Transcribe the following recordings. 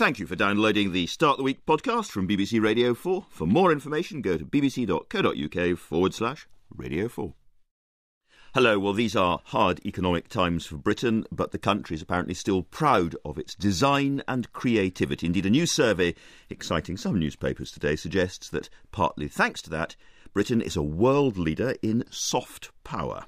Thank you for downloading the Start the Week podcast from BBC Radio 4. For more information, go to bbc.co.uk forward slash Radio 4. Hello, well, these are hard economic times for Britain, but the country is apparently still proud of its design and creativity. Indeed, a new survey exciting some newspapers today suggests that, partly thanks to that, Britain is a world leader in soft power.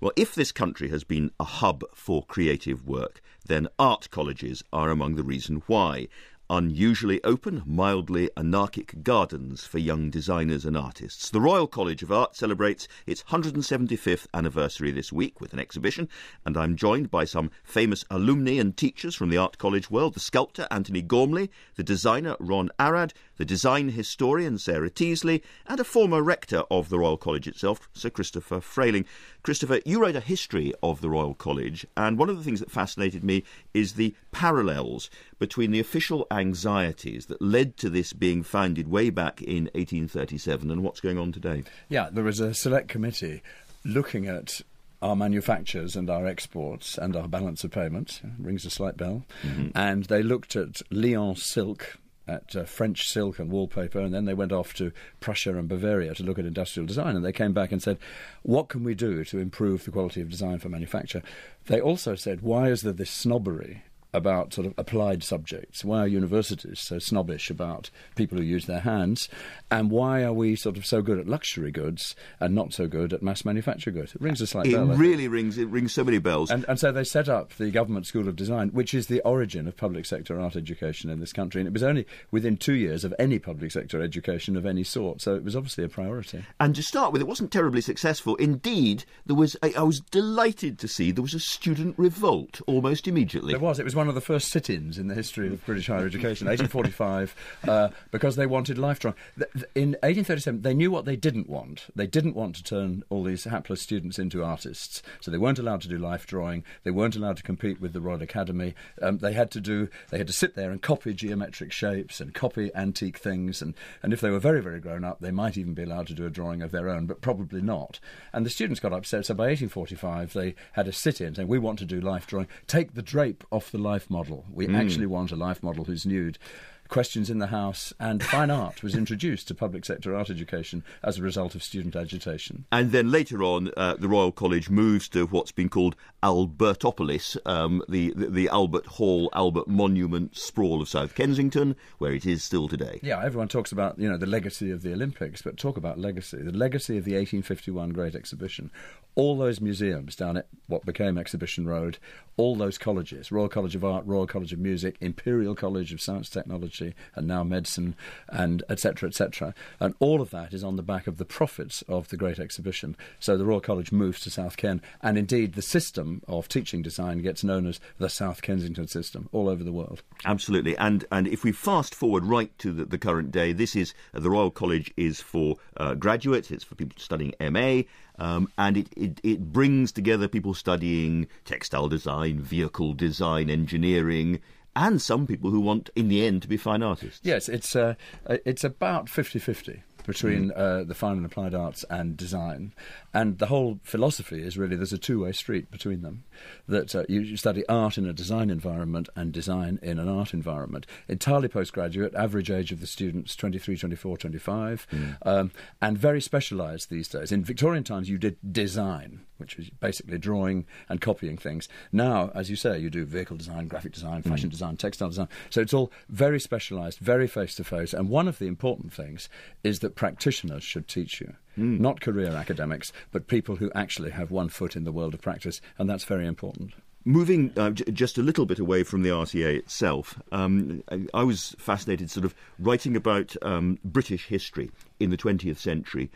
Well, if this country has been a hub for creative work, then art colleges are among the reason why. Unusually open, mildly anarchic gardens for young designers and artists. The Royal College of Art celebrates its 175th anniversary this week with an exhibition, and I'm joined by some famous alumni and teachers from the art college world the sculptor Antony Gormley, the designer Ron Arad, the design historian Sarah Teasley, and a former rector of the Royal College itself, Sir Christopher Frayling. Christopher, you wrote a history of the Royal College, and one of the things that fascinated me is the parallels between the official anxieties that led to this being founded way back in 1837 and what's going on today. Yeah, there was a select committee looking at our manufactures and our exports and our balance of payments. Rings a slight bell. Mm-hmm. And they looked at Lyons silk, at uh, French silk and wallpaper, and then they went off to Prussia and Bavaria to look at industrial design. And they came back and said, What can we do to improve the quality of design for manufacture? They also said, Why is there this snobbery about sort of applied subjects? Why are universities so snobbish about people who use their hands? And why are we sort of so good at luxury goods and not so good at mass manufacture goods? It rings a slight it bell. It really rings. It rings so many bells. And, and so they set up the Government School of Design, which is the origin of public sector art education in this country. And it was only within two years of any public sector education of any sort. So it was obviously a priority. And to start with, it wasn't terribly successful. Indeed, there was. I, I was delighted to see there was a student revolt almost immediately. There was. It was one of the first sit-ins in the history of British higher education, 1845, uh, because they wanted life drawing. In 1837, they knew what they didn't want. They didn't want to turn all these hapless students into artists, so they weren't allowed to do life drawing. They weren't allowed to compete with the Royal Academy. Um, they had to do. They had to sit there and copy geometric shapes and copy antique things, and, and if they were very very grown up, they might even be allowed to do a drawing of their own, but probably not. And the students got upset. So by 1845, they had a sit-in saying, "We want to do life drawing. Take the drape off the life model." model. We mm. actually want a life model who's nude questions in the House, and fine art was introduced to public sector art education as a result of student agitation. And then later on, uh, the Royal College moves to what's been called Albertopolis, um, the, the, the Albert Hall, Albert Monument sprawl of South Kensington, where it is still today. Yeah, everyone talks about you know the legacy of the Olympics, but talk about legacy. The legacy of the 1851 Great Exhibition. All those museums down at what became Exhibition Road, all those colleges, Royal College of Art, Royal College of Music, Imperial College of Science Technology, and now medicine, and etc. etc. And all of that is on the back of the profits of the Great Exhibition. So the Royal College moves to South Ken, and indeed the system of teaching design gets known as the South Kensington system all over the world. Absolutely, and and if we fast forward right to the, the current day, this is uh, the Royal College is for uh, graduates. It's for people studying MA. Um, and it, it, it brings together people studying textile design, vehicle design, engineering, and some people who want, in the end, to be fine artists. Yes, it's uh, it's about 50 50 between mm. uh, the fine and applied arts and design. And the whole philosophy is really there's a two way street between them. That uh, you study art in a design environment and design in an art environment. Entirely postgraduate, average age of the students 23, 24, 25, mm. um, and very specialised these days. In Victorian times, you did design, which was basically drawing and copying things. Now, as you say, you do vehicle design, graphic design, fashion mm. design, textile design. So it's all very specialised, very face to face. And one of the important things is that practitioners should teach you. Mm. Not career academics, but people who actually have one foot in the world of practice, and that's very important. Moving uh, j- just a little bit away from the RCA itself, um, I, I, was fascinated sort of writing about um, British history in the 20th century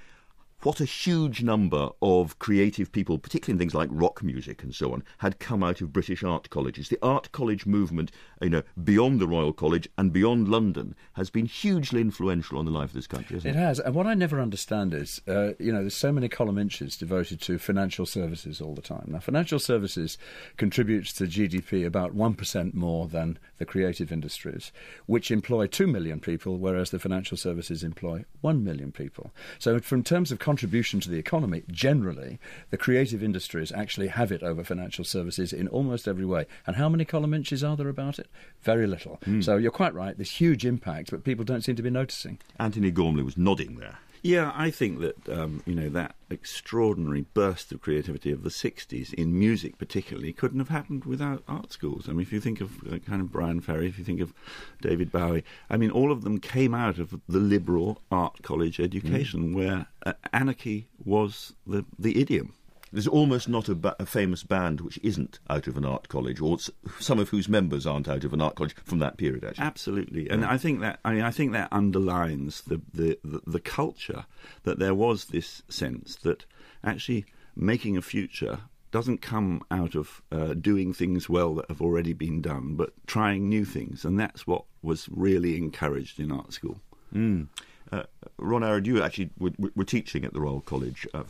what a huge number of creative people, particularly in things like rock music and so on, had come out of British art colleges. The art college movement, you know, beyond the Royal College and beyond London, has been hugely influential on the life of this country. It, it, has, and what I never understand is, uh, you know, there's so many column inches devoted to financial services all the time. Now, financial services contributes to GDP about one percent more than the creative industries, which employ 2 million people, whereas the financial services employ 1 million people. So, from terms of contribution to the economy, generally, the creative industries actually have it over financial services in almost every way. And how many column inches are there about it? Very little. Mm. So, you're quite right, this huge impact, but people don't seem to be noticing. Antony Gormley was nodding there. Yeah, I think that um, you know that extraordinary burst of creativity of the '60s in music, particularly, couldn't have happened without art schools. I mean, if you think of uh, kind of Bryan Ferry, if you think of David Bowie, I mean, all of them came out of the liberal art college education, mm. where uh, anarchy was the the idiom. There's almost not a, ba- a, famous band which isn't out of an art college, or some of whose members aren't out of an art college from that period. Actually, absolutely, and I think that I mean I think that underlines the, the the, the culture that there was this sense that actually making a future doesn't come out of uh, doing things well that have already been done, but trying new things, and that's what was really encouraged in art school. Mm. Uh, Ron Arad, you actually were, were, teaching at the Royal College. Uh,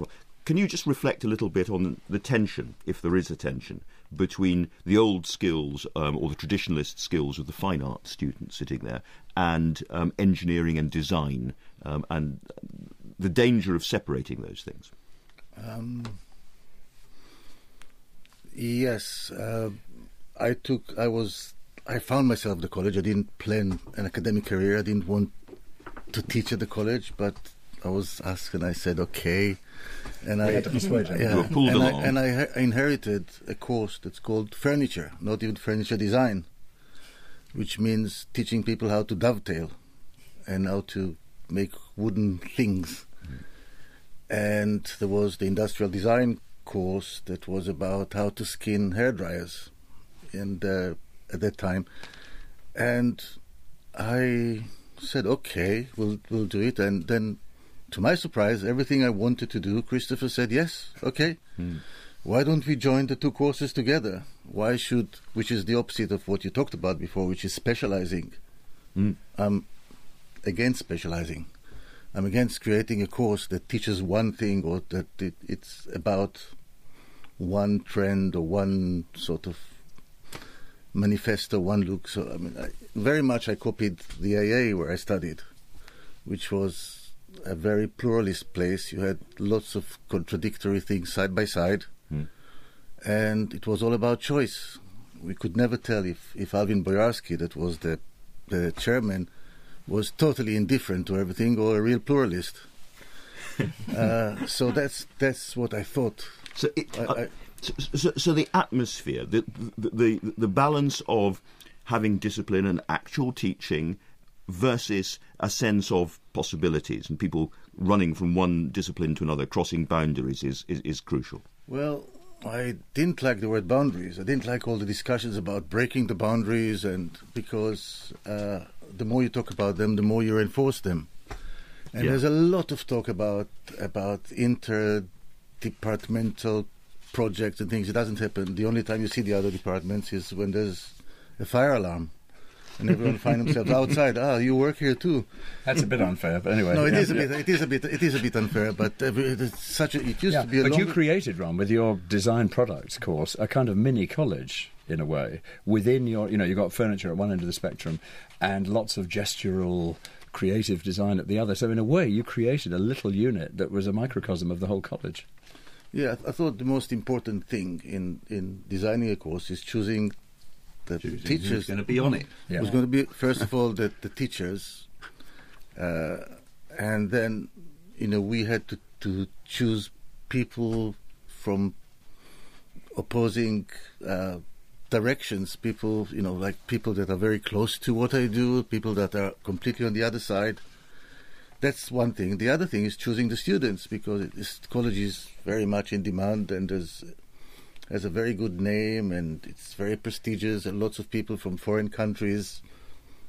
can you just reflect a little bit on the tension, if there is a tension, between the old skills um, or the traditionalist skills of the fine arts students sitting there and um, engineering and design, um, and the danger of separating those things? Um, yes, uh, I took. I was. I found myself at the college. I didn't plan an academic career. I didn't want to teach at the college, but I was asked, and I said, "Okay." and I had to persuade him. Yeah, and, I, and I, inherited a course that's called furniture, not even furniture design, which means teaching people how to dovetail and how to make wooden things. Mm. And there was the industrial design course that was about how to skin hair dryers, and uh, at that time, and I said, "Okay, we'll we'll do it." And then to my surprise, everything I wanted to do, Christopher said, yes, okay. Hmm. Why don't we join the two courses together? Why should, which is the opposite of what you talked about before, which is specializing. Hmm. I'm against specializing. I'm against creating a course that teaches one thing or that it, it's about one trend or one sort of manifesto, one look. So, I mean, I, very much I copied the AA where I studied, which was a very pluralist place. You had lots of contradictory things side by side, mm. and it was all about choice. We could never tell if, if Alvin Boyarsky, that was the, the chairman, was totally indifferent to everything or a real pluralist. uh, so that's that's what I thought. So, it, I, I, so, so, so, the atmosphere, the, the, the the balance of having discipline and actual teaching versus a sense of possibilities and people running from one discipline to another, crossing boundaries, is, is, is crucial. Well, I didn't like the word boundaries. I didn't like all the discussions about breaking the boundaries, and because uh, the more you talk about them, the more you enforce them. And yeah. there's a lot of talk about about interdepartmental projects and things. It doesn't happen. The only time you see the other departments is when there's a fire alarm and everyone find themselves outside. Ah, you work here too. That's a bit unfair, but anyway. No, it yeah. is a bit. It is a bit. It is a bit unfair, but uh, it's such a. It used yeah, to be. A But you created, Ron, with your design products course, a kind of mini college in a way within your. You know, you got furniture at one end of the spectrum, and lots of gestural creative design at the other. So in a way, you created a little unit that was a microcosm of the whole college. Yeah, I thought the most important thing in, in designing a course is choosing the Choosing teachers going to be on it. Yeah. Was going to be first of all the the teachers, uh, and then you know we had to to choose people from opposing uh, directions. People you know like people that are very close to what I do, people that are completely on the other side. That's one thing. The other thing is choosing the students because this college is very much in demand and there's has a very good name and it's very prestigious, and lots of people from foreign countries.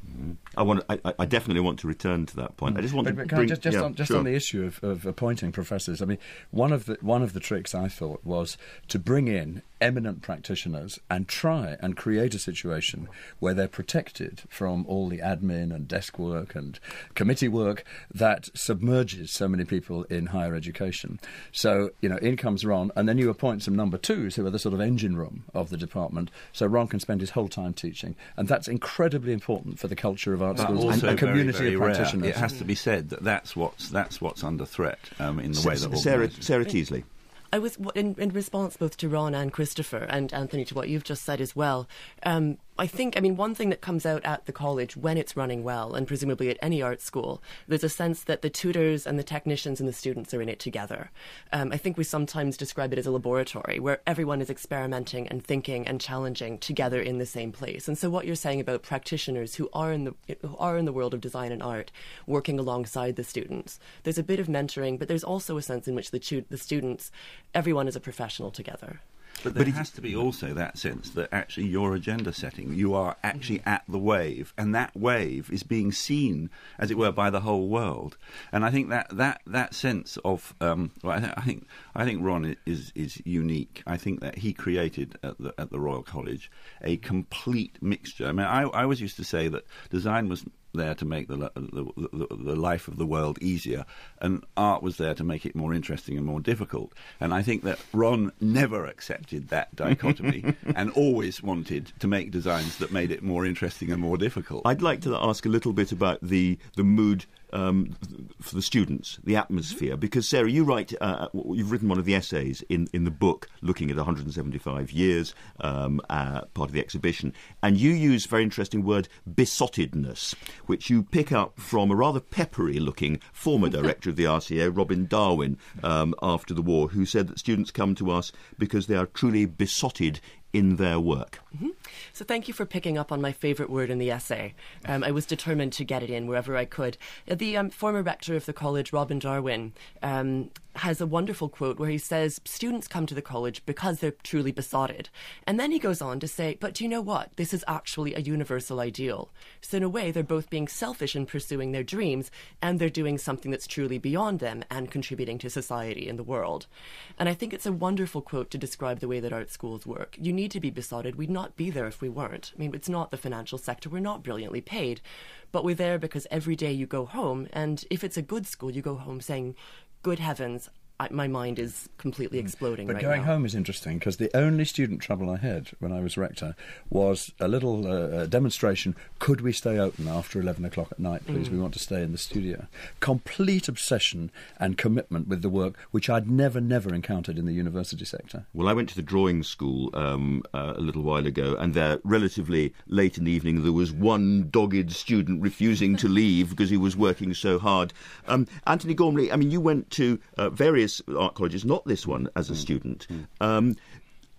Mm-hmm. I want. I, I, definitely want to return to that point. I just want but, to bring, just, just, yeah, on, just sure. on the issue of, of appointing professors. I mean, one of the one of the tricks I thought was to bring in eminent practitioners and try and create a situation where they're protected from all the admin and desk work and committee work that submerges so many people in higher education. So, you know, in comes Ron, and then you appoint some number twos who are the sort of engine room of the department. So Ron can spend his whole time teaching. And that's incredibly important for the culture of art But schools also and a community very, very of rare. practitioners. It has to be said that that's what's that's what's under threat um, in the way that Sarah, Sarah Teasley. I was in, in response both to Ron and Christopher and Antony to what you've just said as well. Um, I think, I mean, one thing that comes out at the college when it's running well, and presumably at any art school, there's a sense that the tutors and the technicians and the students are in it together. Um, I think we sometimes describe it as a laboratory where everyone is experimenting and thinking and challenging together in the same place. And so, what you're saying about practitioners who are in the who are in the world of design and art, working alongside the students, there's a bit of mentoring, but there's also a sense in which the tu- the students, everyone is a professional together. But there has to be also that sense that actually your agenda setting, you are actually at the wave, and that wave is being seen, as it were, by the whole world. And I think that that, that sense of, um, well, I, th- I think I think Ron is is unique. I think that he created at the at the Royal College a complete mixture. I mean, I, I always used to say that design was there to make the, the, the the life of the world easier, and art was there to make it more interesting and more difficult. And I think that Ron never accepted that dichotomy and always wanted to make designs that made it more interesting and more difficult. I'd like to ask a little bit about the the mood um, for the students, the atmosphere, because Sarah, you write, uh, you've written one of the essays in, in the book looking at 175 years, um, uh, part of the exhibition, and you use a very interesting word, besottedness, which you pick up from a rather peppery-looking former director of the RCA, Robin Darwin, um, after the war, who said that students come to us because they are truly besotted in their work. So thank you for picking up on my favourite word in the essay. Um, I was determined to get it in wherever I could. Uh, The um, former rector of the college, Robin Darwin, um, has a wonderful quote where he says, Students come to the college because they're truly besotted. And then he goes on to say, But do you know what? This is actually a universal ideal. So, in a way, they're both being selfish in pursuing their dreams and they're doing something that's truly beyond them and contributing to society and the world. And I think it's a wonderful quote to describe the way that art schools work. You need to be besotted. We'd not be there if we weren't. I mean, it's not the financial sector. We're not brilliantly paid, but we're there because every day you go home, and if it's a good school, you go home saying, Good heavens, I, my mind is completely exploding But right going now. home is interesting because the only student trouble I had when I was rector was a little uh, uh, demonstration. Could we stay open after 11 o'clock at night, please? We want to stay in the studio. Complete obsession and commitment with the work, which I'd never, never encountered in the university sector. Well, I went to the drawing school um, uh, a little while ago, and there, relatively late in the evening, there was one dogged student refusing to leave because he was working so hard. Um, Antony Gormley, I mean, you went to uh, various art college, colleges, not this one, as a student. Um,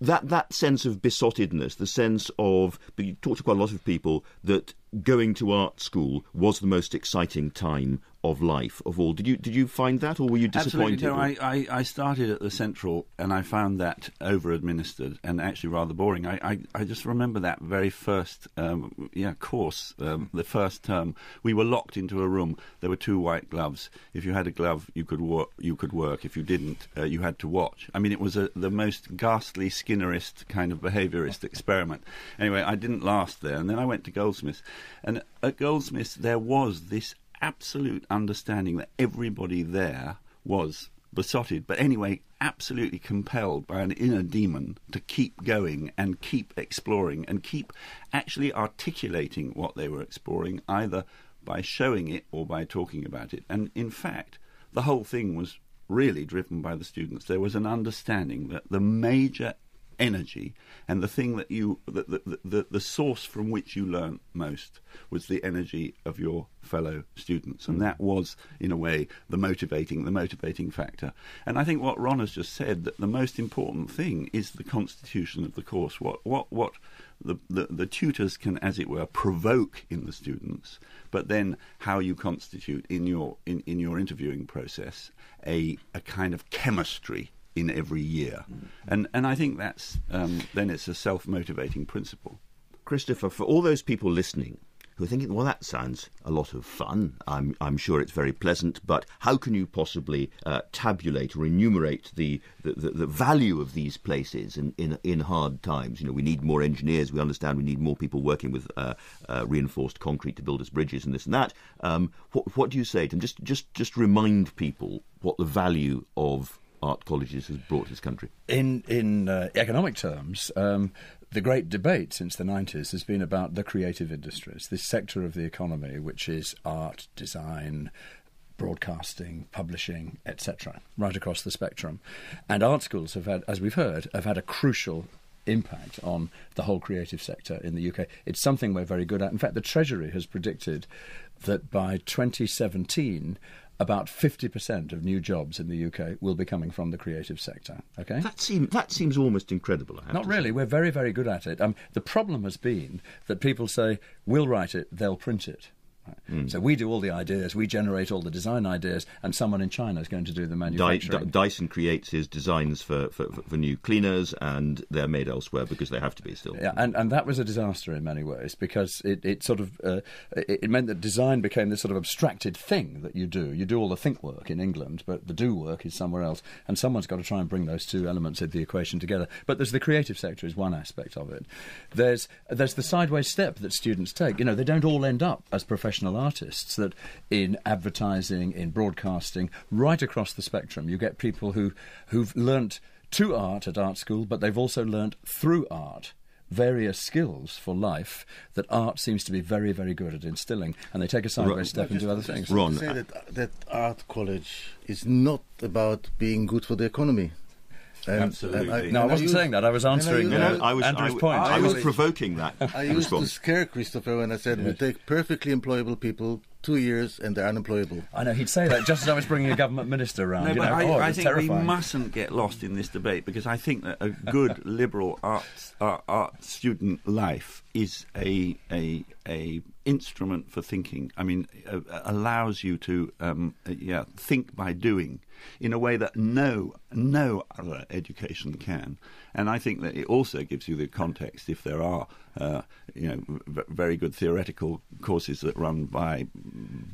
that that sense of besottedness, the sense of, but you talked to quite a lot of people that going to art school was the most exciting time of life of all. Did you did you find that, or were you disappointed? Absolutely. No, I, I, I started at the Central and I found that over administered and actually rather boring. I, I, I just remember that very first um, yeah course, um, the first term. We were locked into a room. There were two white gloves. If you had a glove, you could work. You could work. If you didn't, uh, you had to watch. I mean, it was a, the most ghastly Skinnerist kind of behaviourist experiment. Anyway, I didn't last there, and then I went to Goldsmiths, and at Goldsmiths there was this absolute understanding that everybody there was besotted, but anyway, absolutely compelled by an inner demon to keep going and keep exploring and keep actually articulating what they were exploring, either by showing it or by talking about it. And in fact, the whole thing was really driven by the students. There was an understanding that the major energy and the thing that you the, the, the, the source from which you learnt most was the energy of your fellow students. And hmm. that was in a way the motivating the motivating factor. And i think what ron has just said that the most important thing is the constitution of the course. What what what the, the, the tutors can, as it were, provoke in the students, but then how you constitute in your in, in your interviewing process a a kind of chemistry in every year, and and I think that's um, then it's a self motivating principle. Christopher, for all those people listening who are thinking, well, that sounds a lot of fun. I'm, I'm sure it's very pleasant, but how can you possibly uh, tabulate or enumerate the, the, the, the, value of these places in, in, in hard times? You know, we need more engineers. We understand we need more people working with uh, uh, reinforced concrete to build us bridges and this and that. Um, what, what do you say to them? Just, just, just remind people what the value of art colleges has brought this country. In in uh, economic terms, um, the great debate since the 90s has been about the creative industries, this sector of the economy which is art, design, broadcasting, publishing, etc., right across the spectrum. And art schools have had, as we've heard, have had a crucial impact on the whole creative sector in the UK. It's something we're very good at. In fact, the Treasury has predicted that by 2017, about 50% of new jobs in the UK will be coming from the creative sector. Okay? That, seem, that seems almost incredible. Not really. Say. We're very, very good at it. Um, the problem has been that people say, we'll write it, they'll print it. Mm. So we do all the ideas, we generate all the design ideas, and someone in China is going to do the manufacturing. D- Dyson creates his designs for, for, for, new cleaners, and they're made elsewhere because they have to be still. Yeah, and, and that was a disaster in many ways because it, it sort of uh, it, it, meant that design became this sort of abstracted thing that you do. You do all the think work in England, but the do work is somewhere else, and someone's got to try and bring those two elements of the equation together. But there's the creative sector is one aspect of it. There's there's the sideways step that students take. You know, they don't all end up as professional artists that in advertising, in broadcasting, right across the spectrum, you get people who, who've learnt to art at art school, but they've also learnt through art various skills for life that art seems to be very, very good at instilling, and they take a sideways Ron, step and do other things. Ron, say that, that art college is not about being good for the economy. And, Absolutely. And I, no, I wasn't saying that. I was answering I, uh, I was, Andrew's I, point. I, was provoking that. I used to scare Christopher when I said yes. we take perfectly employable people two years and they're unemployable. I know he'd say that just as I was bringing a government minister around. No, but know, I, oh, I think terrifying. we mustn't get lost in this debate because I think that a good liberal arts art, art student life is a a a instrument for thinking. I mean, uh, allows you to um, yeah think by doing in a way that no no other education can. And I think that it also gives you the context if there are uh, you know v- very good theoretical courses that run by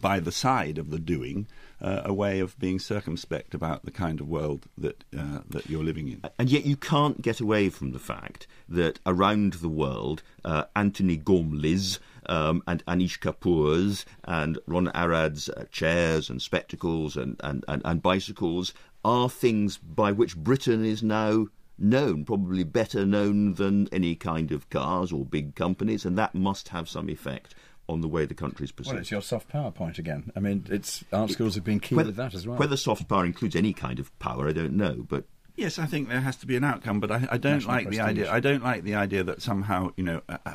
by the side of the doing, uh, a way of being circumspect about the kind of world that uh, that you're living in. And yet you can't get away from the fact that around the world, uh, Antony Gormley's um, and Anish Kapoor's and Ron Arad's uh, chairs and spectacles and, and, and, and bicycles are things by which Britain is now known, probably better known than any kind of cars or big companies, and that must have some effect on the way the country's perceived. Well, it's your soft power point again. I mean, it's art schools have been key whether, with that as well. Whether soft power includes any kind of power, I don't know, but Yes, I think there has to be an outcome, but I, I don't National like prestige. the idea. I don't like the idea that somehow you know uh, uh,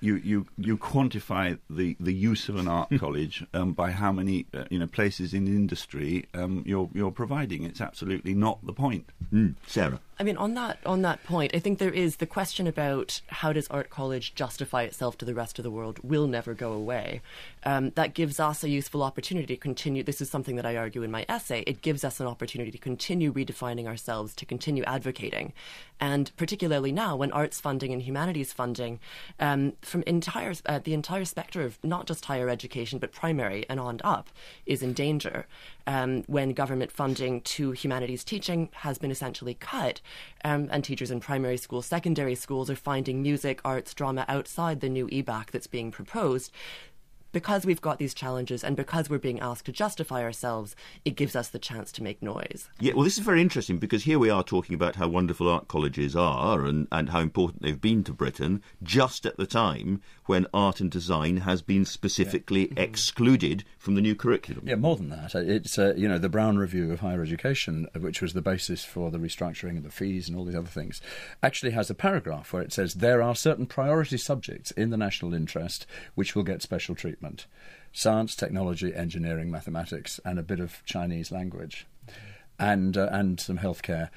you you you quantify the, the use of an art college um, by how many uh, you know places in industry um, you're you're providing. It's absolutely not the point. Mm. Sarah. I mean, on that on that point, I think there is the question about how does art college justify itself to the rest of the world will never go away. Um, that gives us a useful opportunity to continue. This is something that I argue in my essay. It gives us an opportunity to continue redefining ourselves, to continue advocating, and particularly now when arts funding and humanities funding um, from entire uh, the entire spectrum of not just higher education but primary and on up is in danger. Um, when government funding to humanities teaching has been essentially cut, um, and teachers in primary schools, secondary schools are finding music, arts, drama outside the new EBacc that's being proposed because we've got these challenges and because we're being asked to justify ourselves, it gives us the chance to make noise. Yeah, well, this is very interesting because here we are talking about how wonderful art colleges are and, and how important they've been to Britain just at the time when art and design has been specifically yeah. excluded from the new curriculum. Yeah, more than that. It's, uh, you know, the Browne Review of Higher Education, which was the basis for the restructuring of the fees and all these other things, actually has a paragraph where it says there are certain priority subjects in the national interest which will get special treatment science, technology, engineering, mathematics, and a bit of Chinese language, and, uh, and some healthcare.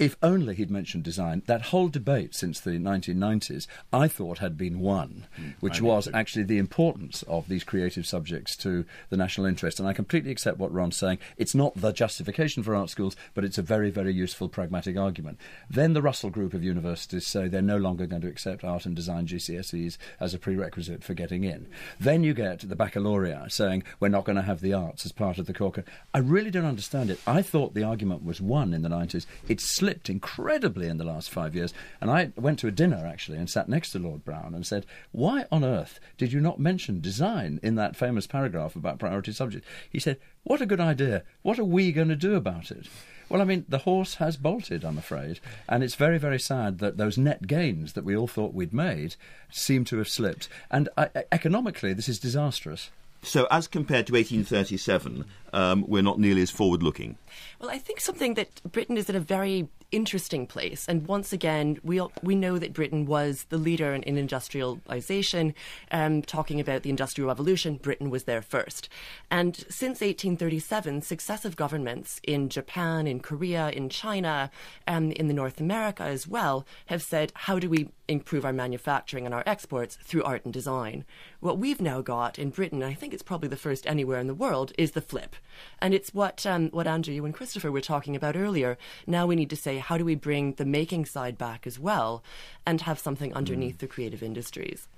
If only he'd mentioned design, that whole debate since the 1990s, I thought had been won, Hmm, which was actually the importance of these creative subjects to the national interest. And I completely accept what Ron's saying. It's not the justification for art schools, but it's a very, very useful pragmatic argument. Then the Russell Group of universities say they're no longer going to accept art and design GCSEs as a prerequisite for getting in. Then you get the baccalaureate saying we're not going to have the arts as part of the core. I really don't understand it. I thought the argument was won in the 90s. It slipped incredibly in the last five years. And I went to a dinner actually and sat next to Lord Browne and said, Why on earth did you not mention design in that famous paragraph about priority subject? He said, What a good idea. What are we going to do about it? Well, I mean, the horse has bolted, I'm afraid, and it's very, very sad that those net gains that we all thought we'd made seem to have slipped. And economically, this is disastrous. So, as compared to 1837, um, we're not nearly as forward looking. Well, I think something that Britain is in a very interesting place. And once again, we we know that Britain was the leader in, in industrialization. Um, talking about the Industrial Revolution, Britain was there first. And since 1837, successive governments in Japan, in Korea, in China, and in the North America as well have said, how do we improve our manufacturing and our exports through art and design? What we've now got in Britain, and I think it's probably the first anywhere in the world, is the flip. And it's what um, what Andrew, you and Christopher were talking about earlier. Now we need to say, how do we bring the making side back as well, and have something underneath the creative industries?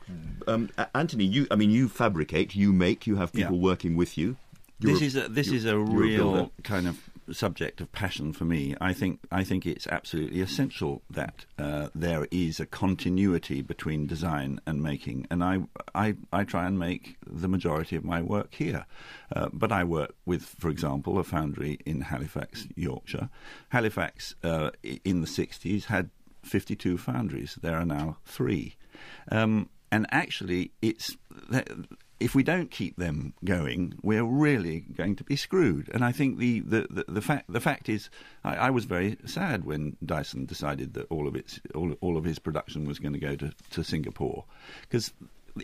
Um, Antony, you, I mean, you fabricate, you make, you have people Yeah. working with you. You're this is a, this is a real builder. kind of subject of passion for me. I think I think it's absolutely essential that uh, there is a continuity between design and making, and I I, I try and make the majority of my work here. Uh, but I work with, for example, a foundry in Halifax, Yorkshire. Halifax uh, in the '60s had 52 foundries. There are now three. Um, and actually, it's if we don't keep them going, we're really going to be screwed. And I think the the, the, the fact the fact is, I, I was very sad when Dyson decided that all of its all, all of his production was going to go to, to Singapore, because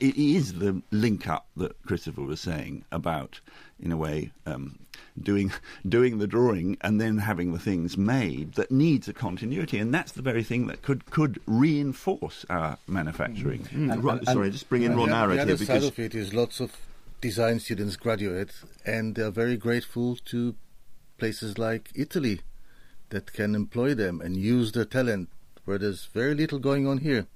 it is the link up that Christopher was saying about, in a way, um, doing doing the drawing and then having the things made that needs a continuity, and that's the very thing that could could reinforce our manufacturing. Mm, right, and- sorry, just bring in Ron the, Arad the here other side because of it is lots of design students graduate, and they are very grateful to places like Italy that can employ them and use their talent, where there's very little going on here.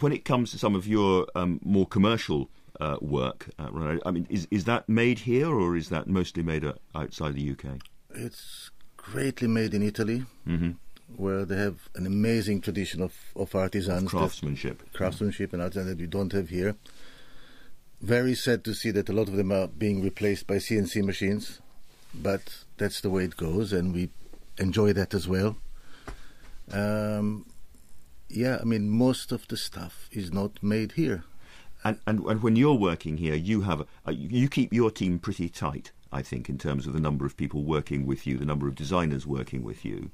When it comes to some of your um, more commercial uh, work, uh, Ron, I mean, is is that made here or is that mostly made uh, outside the UK? It's greatly made in Italy, Mm-hmm. where they have an amazing tradition of, of artisans, that- Craftsmanship. craftsmanship and artisan that we don't have here. Very sad to see that a lot of them are being replaced by CNC machines, but that's the way it goes, and we enjoy that as well. Um, yeah, I mean, most of the stuff is not made here. And, and and when you're working here, you have uh, you keep your team pretty tight. I think in terms of the number of people working with you, the number of designers working with you.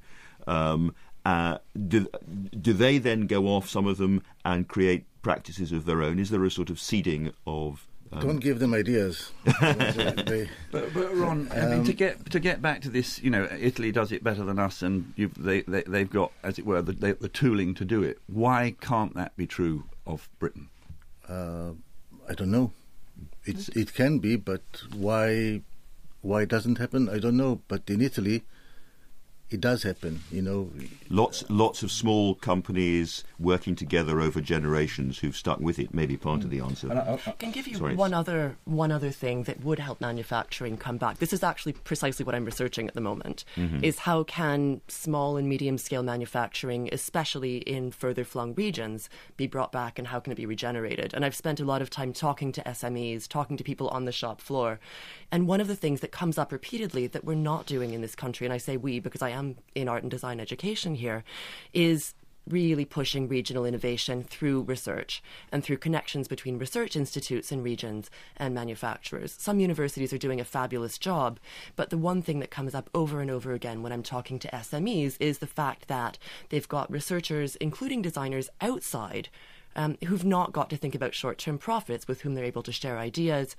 Um, uh, do do they then go off some of them and create practices of their own? Is there a sort of seeding of um, don't give them ideas. they, they- But, but Ron, I mean, to get to get back to this, you know, Italy does it better than us, and you've, they, they they've got, as it were, the, the, the tooling to do it. Why can't that be true of Britain? uh, I don't know. It's it can be, but why why it doesn't happen? I don't know. But in Italy, it does happen. You know, lots lots of small companies working together over generations who've stuck with it? Maybe part of the mm. answer. And I, I can give you Sorry, one other one other thing that would help manufacturing come back. This is actually precisely what I'm researching at the moment. Mm-hmm. Is how can small and medium scale manufacturing, especially in further flung regions, be brought back, and how can it be regenerated? And I've spent a lot of time talking to SMEs, talking to people on the shop floor, and one of the things that comes up repeatedly that we're not doing in this country, and I say we because I am in art and design education here, is really pushing regional innovation through research and through connections between research institutes and regions and manufacturers. Some universities are doing a fabulous job, but the one thing that comes up over and over again when I'm talking to SMEs is the fact that they've got researchers, including designers, outside. Um, who've not got to think about short term profits with whom they're able to share ideas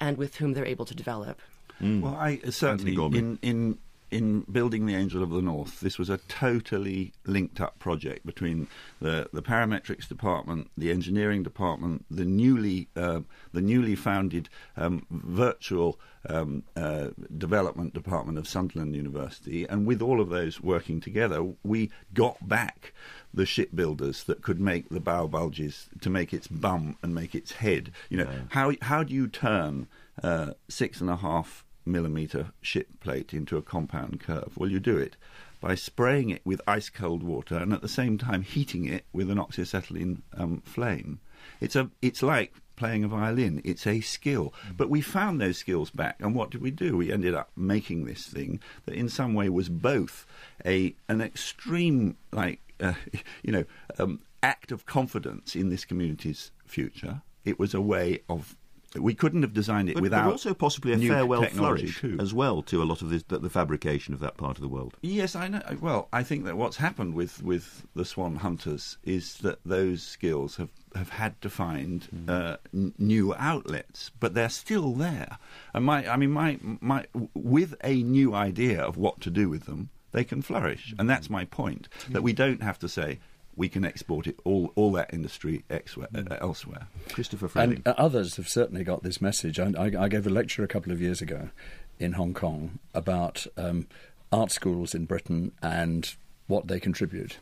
and with whom they're able to develop. Mm. Well, I certainly Gorman. in in in building the Angel of the North, this was a totally linked up project between the, the parametrics department, the engineering department, the newly uh, the newly founded um, virtual um, uh, development department of Sunderland University, and with all of those working together, we got back the shipbuilders that could make the bow bulges to make its bum and make its head. You know, how how do you turn uh, six and a half millimeter ship plate into a compound curve? Well, you do it by spraying it with ice cold water and at the same time heating it with an oxyacetylene um, flame. It's a it's like playing a violin. It's a skill. But we found those skills back, and what did we do? We ended up making this thing that, in some way, was both a an extreme like uh, you know um, act of confidence in this community's future. It was a way of we couldn't have designed it But, without but also possibly a farewell flourish too. as well to a lot of this, the, the fabrication of that part of the world. Yes, I know. Well, I think that what's happened with, with the Swan Hunters is that those skills have, have had to find uh, n- new outlets, but they're still there. And my, I mean, my, my, with a new idea of what to do with them, they can flourish. And that's my point. That we don't have to say we can export it all, all that industry elsewhere. Uh, elsewhere. Christopher Frayling. And uh, others have certainly got this message. I, I, I gave a lecture a couple of years ago in Hong Kong about um, art schools in Britain and what they contribute.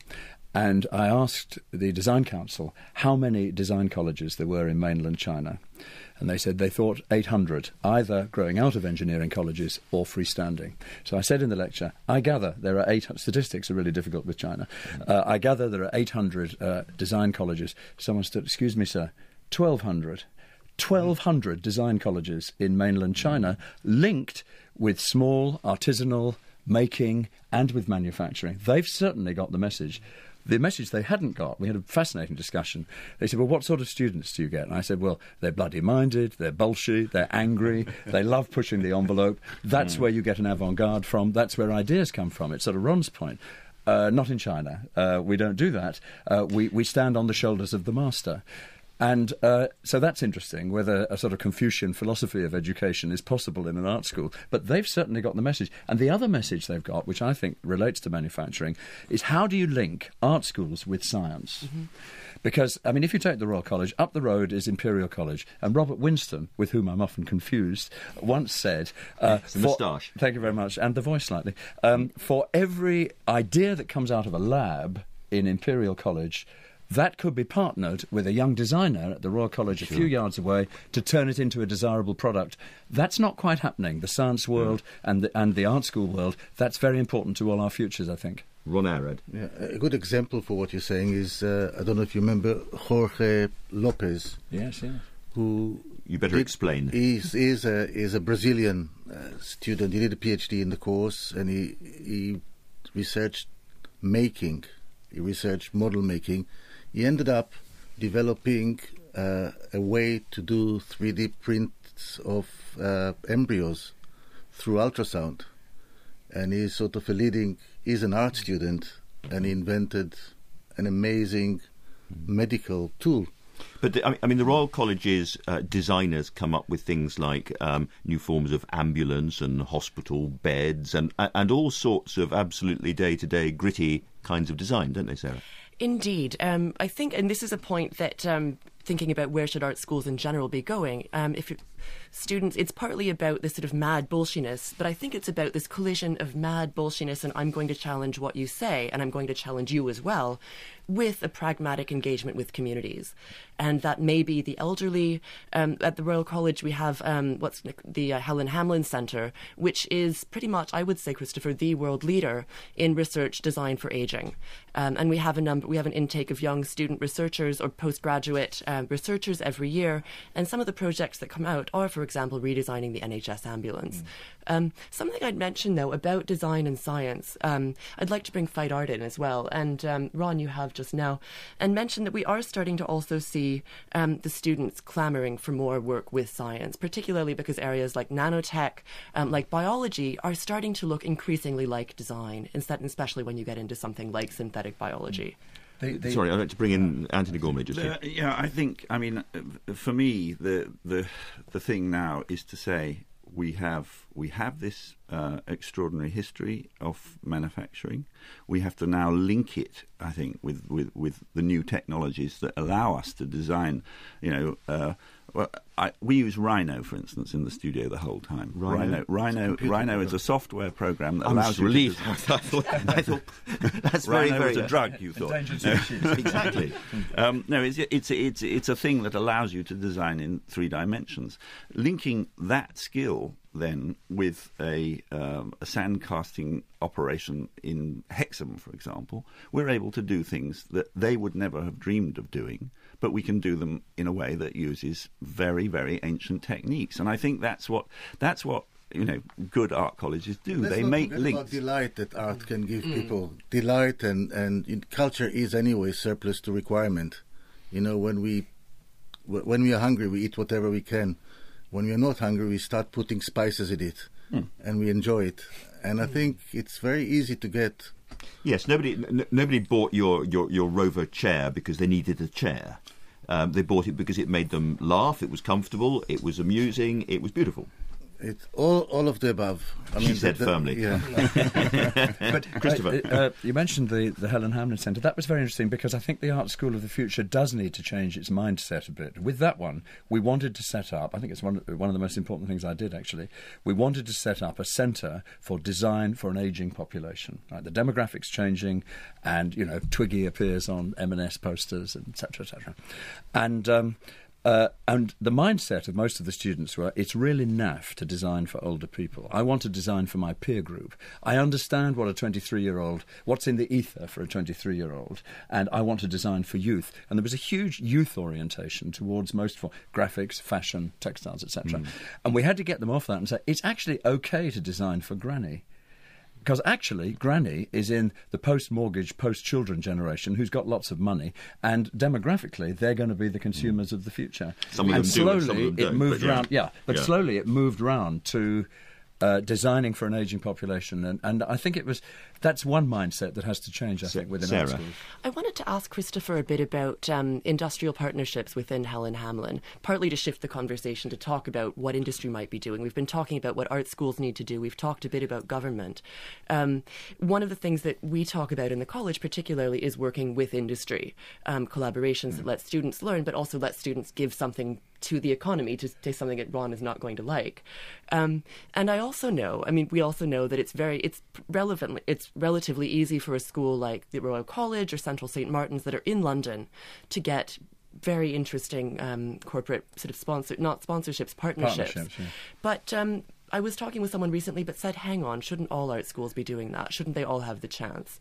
And I asked the Design Council how many design colleges there were in mainland China. And they said they thought 800, either growing out of engineering colleges or freestanding. So I said in the lecture, I gather there are eight, statistics are really difficult with China. Uh, I gather there are 800 uh, design colleges. Someone stood, excuse me, sir, 1,200. 1,200 design colleges in mainland China linked with small artisanal making and with manufacturing. They've certainly got the message. The message they hadn't got, we had a fascinating discussion. They said, Well, what sort of students do you get? And I said, Well, they're bloody minded, they're bolshy, they're angry, they love pushing the envelope. That's where you get an avant garde from, that's where ideas come from. It's sort of Ron's point. Uh, not in China. Uh, we don't do that. Uh, we, we stand on the shoulders of the master. And uh, so that's interesting, whether a sort of Confucian philosophy of education is possible in an art school. But they've certainly got the message. And the other message they've got, which I think relates to manufacturing, is how do you link art schools with science? Because, I mean, if you take the Royal College, up the road is Imperial College. And Robert Winston, with whom I'm often confused, once said. Uh, It's the for- moustache. Thank you very much. And the voice slightly. Um, for every idea that comes out of a lab in Imperial College, that could be partnered with a young designer at the Royal College a few yards away to turn it into a desirable product. That's not quite happening. The science world and the, and the art school world, that's very important to all our futures, I think. Ron Arad. Yeah, a good example for what you're saying is uh, I don't know if you remember Jorge Lopes, Yes, yes. who You better did- explain. He's is a is a Brazilian uh, student. He did a PhD in the course, and he he researched making. He researched model making. He ended up developing uh, a way to do 3D prints of uh, embryos through ultrasound, and he's sort of a leading. He's an art student, and he invented an amazing medical tool. But the, I mean- the Royal College's uh, designers come up with things like um, new forms of ambulance and hospital beds and and all sorts of absolutely day to day gritty kinds of design, don't they, Sarah? Indeed. Um, I think, and this is a point that um, thinking about where should art schools in general be going, um, if students, it's partly about this sort of mad bullshiness, but I think it's about this collision of mad bullshiness and I'm going to challenge what you say and I'm going to challenge you as well with a pragmatic engagement with communities. And that may be the elderly. Um, at the Royal College, we have um, what's the uh, Helen Hamlyn Centre, which is pretty much, I would say, Christopher, the world leader in research design for aging. Um, and we have a number, we have an intake of young student researchers or postgraduate um, researchers every year. And some of the projects that come out are, for example, redesigning the NHS ambulance. Um, something I'd mention though about design and science, um, I'd like to bring Fight Art in as well. And um, Ron, you have just now, and mention that we are starting to also see um, the students clamoring for more work with science, particularly because areas like nanotech, um, like biology, are starting to look increasingly like design, instead, especially when you get into something like synthetic biology. They, they, Sorry, I'd like to bring in Antony Gormley just here. Yeah, I think. I mean, uh, for me, the the the thing now is to say we have we have this uh, extraordinary history of manufacturing. We have to now link it, I think, with, with, with the new technologies that allow us to design, you know, uh, well, I, we use Rhino, for instance, in the studio the whole time. Rhino? Rhino, Rhino, Rhino is a software program that I'm allows just you relieved. to. I thought, I thought that's very, Rhino very was a drug, you thought. No. exactly. Um, no, it's, it's it's it's a thing that allows you to design in three dimensions. Linking that skill then with a um, a sand casting operation in Hexham, for example, we're able to do things that they would never have dreamed of doing, but we can do them in a way that uses very very ancient techniques. And I think that's what that's what. You know, good art colleges do. Let's they not make forget links. About delight that art can give mm. people delight, and and culture is anyway surplus to requirement. You know, when we when we are hungry, we eat whatever we can. When we are not hungry, we start putting spices in it, hmm. and we enjoy it. And I hmm. think it's very easy to get. Yes, nobody n- nobody bought your, your, your Rover chair because they needed a chair. Um, they bought it because it made them laugh. It was comfortable. It was amusing. It was beautiful. It all all of the above. I She said firmly. Yeah. But Christopher. uh, uh, you mentioned the, the Helen Hamlyn Centre. That was very interesting because I think the art school of the future does need to change its mindset a bit. With that one, we wanted to set up. I think it's one of, one of the most important things I did actually. We wanted to set up a centre for design for an ageing population. Right? The demographics changing, and you know Twiggy appears on M&S posters, and etc. etc. And um, uh, and the mindset of most of the students were it's really naff to design for older people. I want to design for my peer group. I understand what a 23 year old, what's in the ether for a 23 year old, and I want to design for youth. And there was a huge youth orientation towards most for graphics, fashion, textiles, etc. And we had to get them off that and say it's actually okay to design for granny. Because actually, Granny is in the post mortgage, post children generation who's got lots of money, and demographically, they're going to be the consumers of the future. Some and them do, and slowly, some of them it moved but yeah. round. Yeah, but Yeah. slowly it moved round to uh, designing for an aging population, and, and I think it was that's one mindset that has to change. I think within our Sarah. schools. I wanted to ask Christopher a bit about um, industrial partnerships within Helen Hamlyn, partly to shift the conversation to talk about what industry might be doing. We've been talking about what art schools need to do. We've talked a bit about government. Um, one of the things that we talk about in the college, particularly, is working with industry, um, collaborations that let students learn, but also let students give something to the economy to say something that Ron is not going to like. Um, and I also know, I mean, we also know that it's very, it's relevantly, it's relatively easy for a school like the Royal College or Central St Martin's that are in London to get very interesting um, corporate sort of sponsor, not sponsorships, partnerships. Partnerships, yeah. But um, I was talking with someone recently, but said, "Hang on, shouldn't all art schools be doing that? Shouldn't they all have the chance?"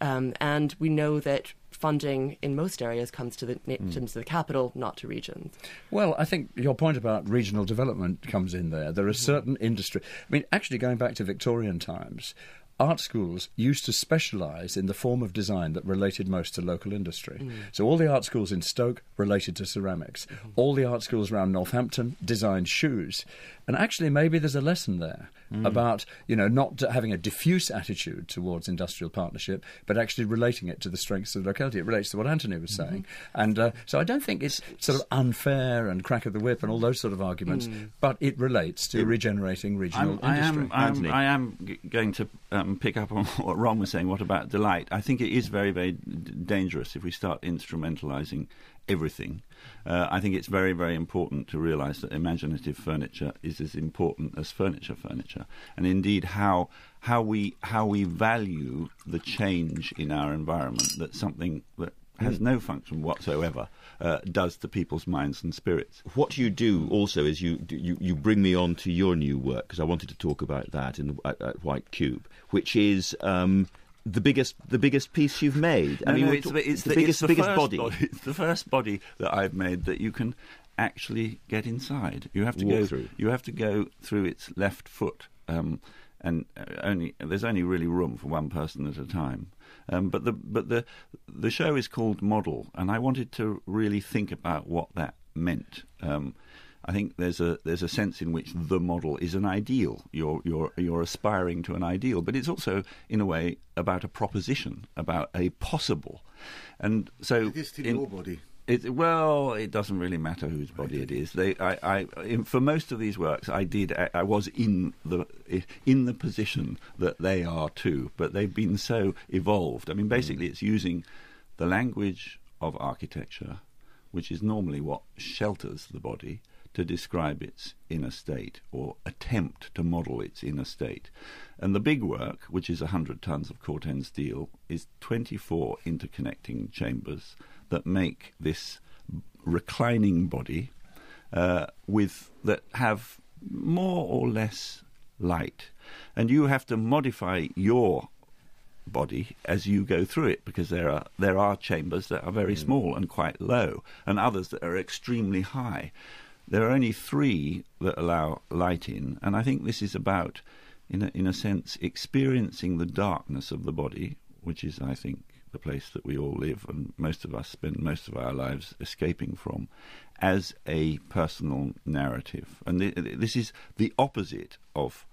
Um, and we know that funding in most areas comes to the comes to the capital, not to regions. Well, I think your point about regional development comes in there. There are certain industry. I mean, actually, going back to Victorian times, art schools used to specialise in the form of design that related most to local industry. Mm. So all the art schools in Stoke related to ceramics. Mm-hmm. All the art schools around Northampton designed shoes. And actually, maybe there's a lesson there about you know not having a diffuse attitude towards industrial partnership, but actually relating it to the strengths of the locality. It relates to what Antony was saying, and uh, so I don't think it's sort of unfair and crack of the whip and all those sort of arguments, but it relates to regenerating regional I'm, I industry. am, I'm, I am g- going to um, pick up on what Ron was saying. What about delight? I think it is very, very d- dangerous if we start instrumentalizing everything. Uh, I think it's very, very important to realise that imaginative furniture is as important as furniture furniture, and indeed how how we how we value the change in our environment that something that has no function whatsoever uh, does to people's minds and spirits. What you do also is you you, you bring me on to your new work because I wanted to talk about that in the, at, at White Cube, which is um, the biggest the biggest piece you've made. I No, mean, no, it's, the, it's the the, biggest it's the biggest first body. It's the first body that I've made that you can actually get inside. You have to Walk go through. You have to go through its left foot, um, and uh, only there's only really room for one person at a time. Um, but the but the the show is called Model, and I wanted to really think about what that meant. Um, I think there's a there's a sense in which the model is an ideal. You're you're you're aspiring to an ideal, but it's also in a way about a proposition, about a possible. And so It is still in- your body. It, well, it doesn't really matter whose body it is. They, I, I, in, for most of these works, I did. I, I was in the in the position that they are too, but they've been so evolved. I mean, mm. basically, it's using the language of architecture, which is normally what shelters the body, to describe its inner state or attempt to model its inner state. And the big work, which is 100 tons of Corten steel, is 24 interconnecting chambers that make this reclining body uh, with that have more or less light. And you have to modify your body as you go through it because there are there are chambers that are very small and quite low and others that are extremely high there are only three that allow light in, and I think this is about, in a, in a sense, experiencing the darkness of the body, which is, I think, the place that we all live and most of us spend most of our lives escaping from, as a personal narrative. And th- this is the opposite of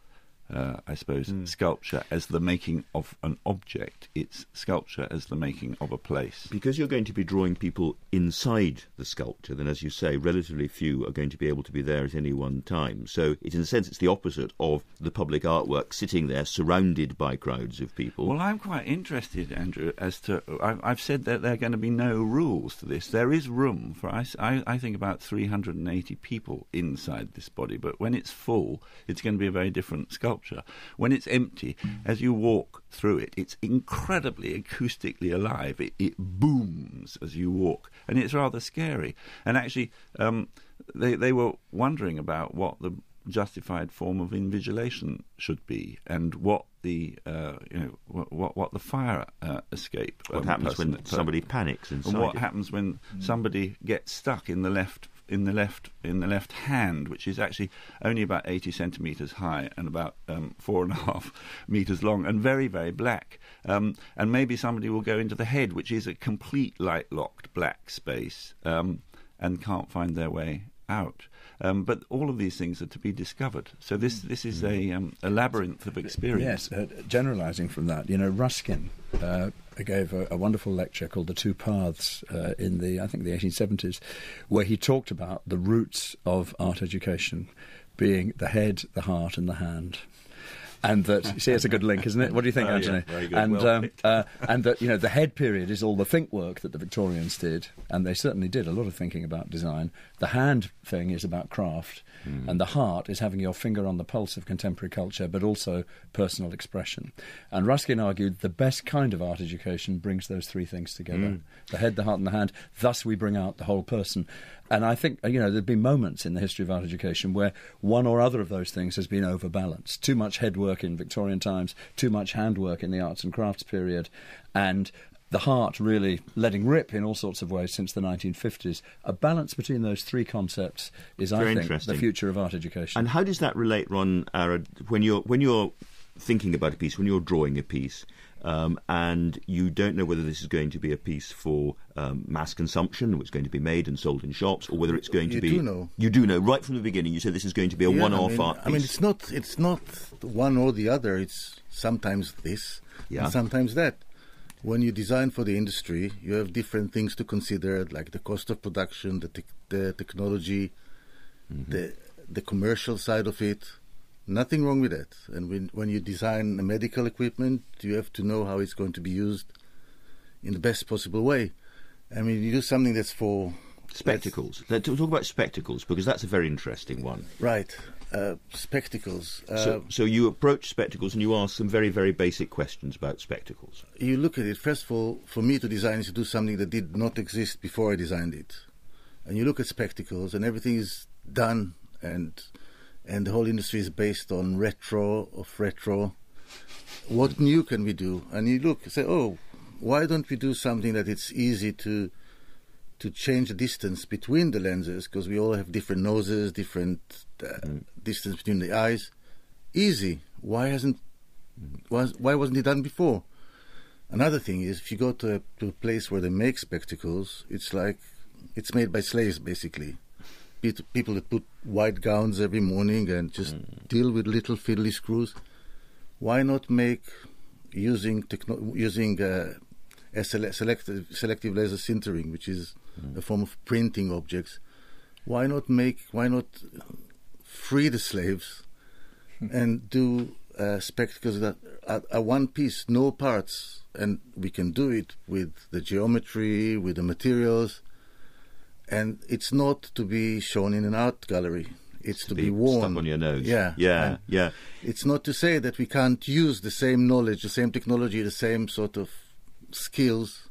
uh, I suppose, mm. sculpture as the making of an object. It's sculpture as the making of a place. Because you're going to be drawing people inside the sculpture, then, as you say, relatively few are going to be able to be there at any one time. So, it, in a sense, it's the opposite of the public artwork sitting there surrounded by crowds of people. Well, I'm quite interested, Andrew, as to. I've said that there are going to be no rules to this. There is room for, I, I think, about 380 people inside this body, but when it's full, it's going to be a very different sculpture sculpture. When it's empty, as you walk through it, it's incredibly acoustically alive. It, it booms as you walk, and it's rather scary. And actually, um, they they were wondering about what the justified form of invigilation should be, and what the uh, you know what what the fire uh, escape. What um, happens when somebody panics inside? And what it? happens when mm. somebody gets stuck in the left in the left in the left hand, which is actually only about 80 centimeters high and about um, four and a half meters long, and very very black. Um, and maybe somebody will go into the head, which is a complete light locked black space, um, and can't find their way out. Um, but all of these things are to be discovered. So this this is a, um, a labyrinth of experience. Yes, uh, generalising from that, you know, Ruskin uh, gave a, a, wonderful lecture called "The Two Paths" uh, in the I think the 1870s, where he talked about the roots of art education being the head, the heart, and the hand and that see it's a good link, isn't it? What do you think, oh, Antony? Yeah, and well um, uh, and that you know the head period is all the think work that the Victorians did, and they certainly did a lot of thinking about design. The hand thing is about craft, mm. and the heart is having your finger on the pulse of contemporary culture, but also personal expression. And Ruskin argued the best kind of art education brings those three things together: mm. the head, the heart, and the hand. Thus, we bring out the whole person. And I think, you know, there have been moments in the history of art education where one or other of those things has been overbalanced. Too much headwork in Victorian times, too much handwork in the arts and crafts period, and the heart really letting rip in all sorts of ways since the 1950s. A balance between those three concepts is, Very I think, the future of art education. And how does that relate, Ron Arad, when you're when you're thinking about a piece, when you're drawing a piece? um, and you don't know whether this is going to be a piece for um, mass consumption, which is going to be made and sold in shops, or whether it's going to you be. You do know. You do know right from the beginning. You said this is going to be a yeah, one-off I mean, art piece. I mean, it's not. It's not one or the other. It's sometimes this, yeah. and sometimes that. When you design for the industry, you have different things to consider, like the cost of production, the, te- the technology, mm-hmm. the the commercial side of it Nothing wrong with that. And when, when you design a medical equipment, you have to know how it's going to be used in the best possible way. I mean, you do something that's for spectacles. Let's talk about spectacles because that's a very interesting one. Right, uh, spectacles. Uh, so, so you approach spectacles and you ask some very, very basic questions about spectacles. You look at it. First of all, for me to design is to do something that did not exist before I designed it, and you look at spectacles, and everything is done and and the whole industry is based on retro of retro. What new can we do? And you look, say, oh, why don't we do something that it's easy to to change the distance between the lenses because we all have different noses, different uh, mm. distance between the eyes. Easy. Why hasn't was why wasn't it done before? Another thing is if you go to a, to a place where they make spectacles, it's like it's made by slaves basically people that put white gowns every morning and just mm. deal with little fiddly screws. Why not make using techno- using uh, selective selective laser sintering, which is a form of printing objects. Why not make? Why not free the slaves and do uh, spectacles that are, are one piece, no parts, and we can do it with the geometry, with the materials, and it's not to be shown in an art gallery. It's to, be, worn stuck on your nose. Yeah, yeah, And yeah. It's not to say that we can't use the same knowledge, the same technology, the same sort of skills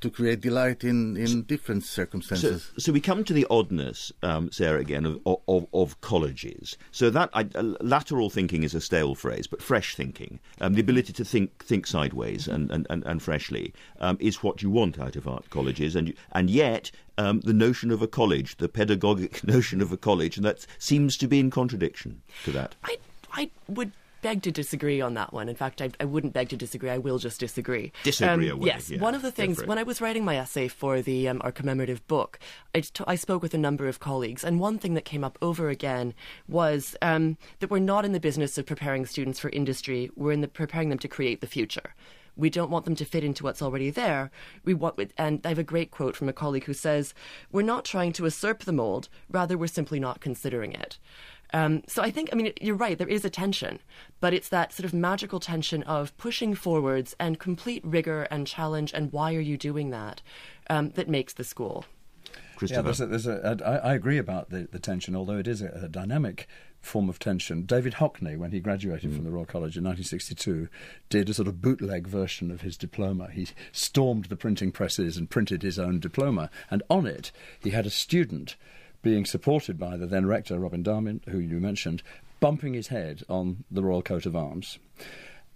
to create delight in, in different circumstances. so we come to the oddness, um, Sarah, again, of, of, of colleges. So that I, uh, lateral thinking is a stale phrase, but fresh thinking, um, the ability to think think sideways and, and, and, and freshly, um, is what you want out of art colleges. And and yet, um, the notion of a college, the pedagogic notion of a college, and that seems to be in contradiction to that. I I would beg to disagree on that one. In fact, I, I wouldn't beg to disagree. I will just disagree. Disagree away, Yes, yeah. one of the things when I was writing my essay for the um, our commemorative book, I, t- I spoke with a number of colleagues, and one thing that came up over again was um, that we're not in the business of preparing students for industry. We're in the preparing them to create the future. We don't want them to fit into what's already there. We want, and I have a great quote from a colleague who says, "We're not trying to usurp the mold; rather, we're simply not considering it." Um, so I think, I mean, you're right. There is a tension, but it's that sort of magical tension of pushing forwards and complete rigor and challenge. And why are you doing that? Um, that makes the school. Yeah, Christopher. there's a, there's a, I, I agree about the, the tension, although it is a, a dynamic form of tension. David Hockney, when he graduated from the Royal College in 1962, did a sort of bootleg version of his diploma. He stormed the printing presses and printed his own diploma, and on it he had a student being supported by the then rector, Robin Darwin, who you mentioned, bumping his head on the Royal Coat of Arms.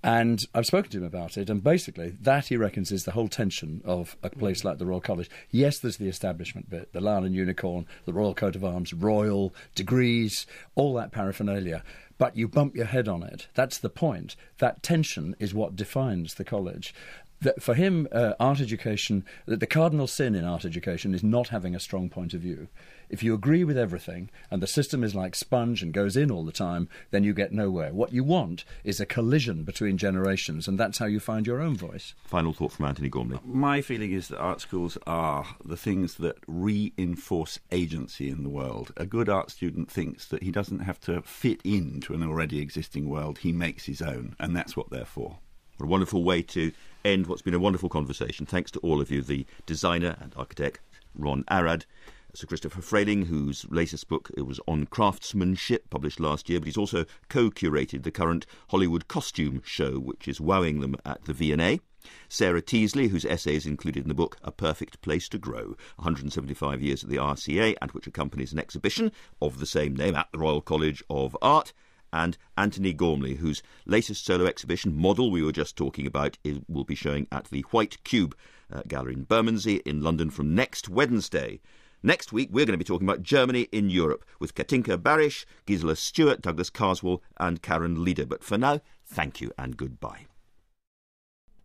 And I've spoken to him about it, and basically, that he reckons is the whole tension of a place like the Royal College. Yes, there's the establishment bit, the lion and unicorn, the Royal Coat of Arms, royal, degrees, all that paraphernalia. But you bump your head on it. That's the point. That tension is what defines the college. That for him, uh, art education, the cardinal sin in art education is not having a strong point of view. If you agree with everything and the system is like sponge and goes in all the time, then you get nowhere. What you want is a collision between generations, and that's how you find your own voice. Final thought from Antony Gormley. My feeling is that art schools are the things that reinforce agency in the world. A good art student thinks that he doesn't have to fit into an already existing world, he makes his own, and that's what they're for. What a wonderful way to end what's been a wonderful conversation. Thanks to all of you, the designer and architect Ron Arad, Sir Christopher Frayling, whose latest book it was on craftsmanship, published last year, but he's also co-curated the current Hollywood costume show, which is wowing them at the V&A. Sarah Teasley, whose essay is included in the book A Perfect Place to Grow, 175 years at the RCA, and which accompanies an exhibition of the same name at the Royal College of Art and Antony Gormley, whose latest solo exhibition, Model, we were just talking about, is, will be showing at the White Cube uh, Gallery in Bermondsey in London from next Wednesday. Next week, we're going to be talking about Germany in Europe with Katinka Barysch, Gisela Stuart, Douglas Carswell, and Karen Leeder. But for now, thank you and goodbye.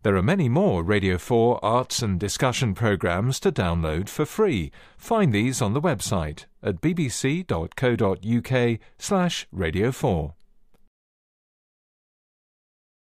There are many more Radio 4 arts and discussion programmes to download for free. Find these on the website at bbc.co.uk slash radio 4.